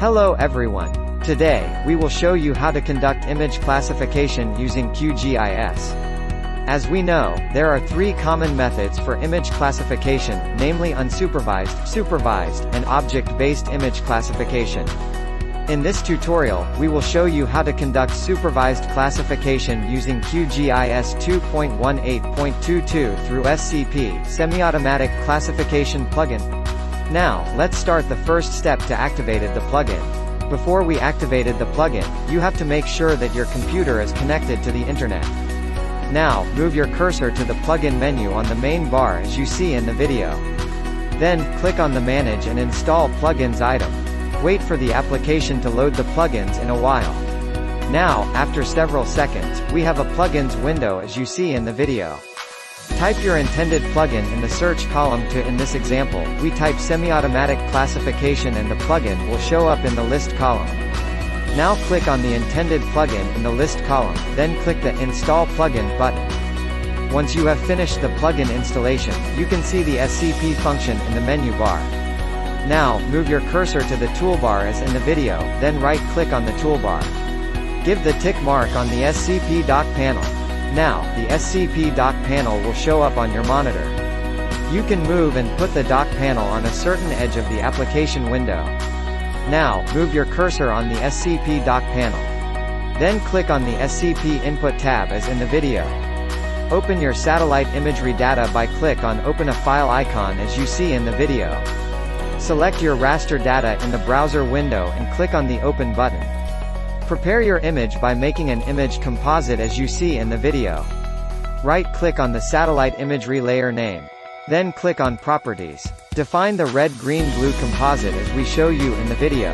Hello everyone. Today, we will show you how to conduct image classification using QGIS. As we know, there are three common methods for image classification, namely unsupervised, supervised, and object-based image classification. In this tutorial, we will show you how to conduct supervised classification using QGIS 2.18.22 through SCP Semi-Automatic Classification Plugin. Now, let's start the first step to activated the plugin. Before we activated the plugin, you have to make sure that your computer is connected to the internet. Now, move your cursor to the plugin menu on the main bar as you see in the video. Then, click on the Manage and Install Plugins item. Wait for the application to load the plugins in a while. Now, after several seconds, we have a plugins window as you see in the video. Type your intended plugin in the search column to in this example, we type semi-automatic classification and the plugin will show up in the list column. Now click on the intended plugin in the list column, then click the Install Plugin button. Once you have finished the plugin installation, you can see the SCP function in the menu bar. Now, move your cursor to the toolbar as in the video, then right-click on the toolbar. Give the tick mark on the SCP dock panel. Now, the SCP dock panel will show up on your monitor. You can move and put the dock panel on a certain edge of the application window. Now, move your cursor on the SCP dock panel. Then click on the SCP Input tab as in the video. Open your satellite imagery data by click on Open a File icon as you see in the video. Select your raster data in the browser window and click on the Open button. Prepare your image by making an image composite as you see in the video. Right-click on the satellite imagery layer name. Then click on Properties. Define the red-green-blue composite as we show you in the video.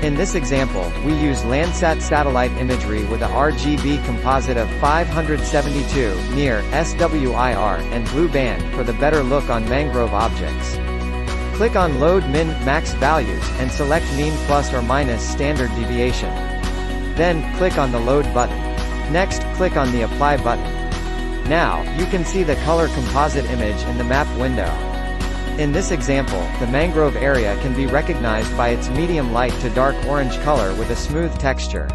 In this example, we use Landsat satellite imagery with a RGB composite of 572 near SWIR and blue band for the better look on mangrove objects. Click on Load Min, Max values, and select mean plus or minus standard deviation. Then, click on the Load button. Next, click on the Apply button. Now, you can see the color composite image in the map window. In this example, the mangrove area can be recognized by its medium light to dark orange color with a smooth texture.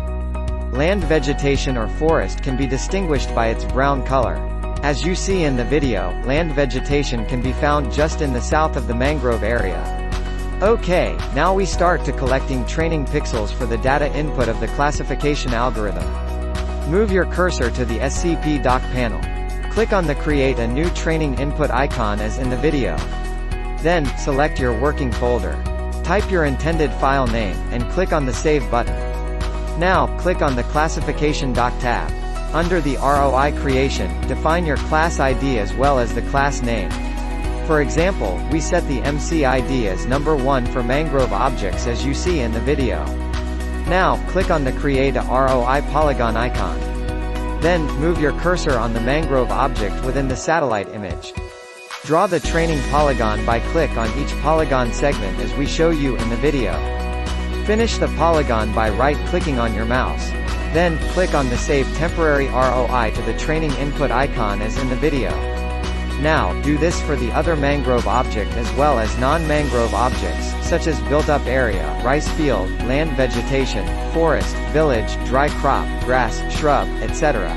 Land vegetation or forest can be distinguished by its brown color. As you see in the video, land vegetation can be found just in the south of the mangrove area. Okay, now we start to collecting training pixels for the data input of the classification algorithm. Move your cursor to the SCP dock panel. Click on the Create a new training input icon as in the video. Then, select your working folder. Type your intended file name, and click on the Save button. Now, click on the Classification Dock tab. Under the ROI creation, define your class ID as well as the class name. For example, we set the MCID as number 1 for mangrove objects as you see in the video. Now, click on the Create a ROI polygon icon. Then, move your cursor on the mangrove object within the satellite image. Draw the training polygon by click on each polygon segment as we show you in the video. Finish the polygon by right-clicking on your mouse. Then, click on the Save Temporary ROI to the training input icon as in the video. Now, do this for the other mangrove object as well as non-mangrove objects, such as built-up area, rice field, land vegetation, forest, village, dry crop, grass, shrub, etc.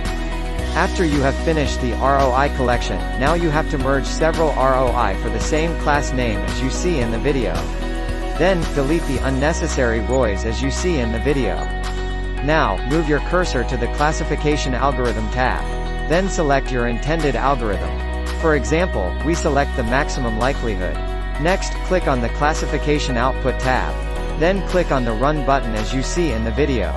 After you have finished the ROI collection, now you have to merge several ROI for the same class name as you see in the video. Then, delete the unnecessary ROIs as you see in the video. Now, move your cursor to the Classification Algorithm tab. Then select your intended algorithm. For example, we select the maximum likelihood. Next, click on the Classification Output tab. Then click on the Run button as you see in the video.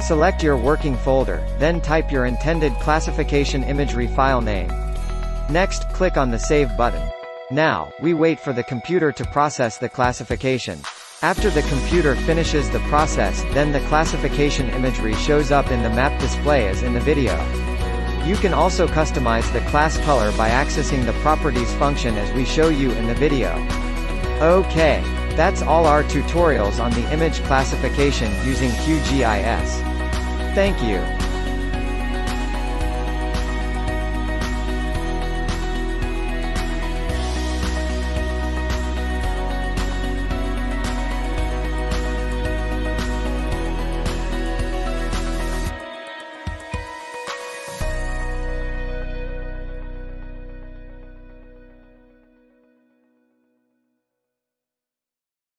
Select your working folder, then type your intended classification imagery file name. Next, click on the Save button. Now, we wait for the computer to process the classification. After the computer finishes the process, then the classification imagery shows up in the map display as in the video. You can also customize the class color by accessing the properties function as we show you in the video. Okay. That's all our tutorials on the image classification using QGIS. Thank you.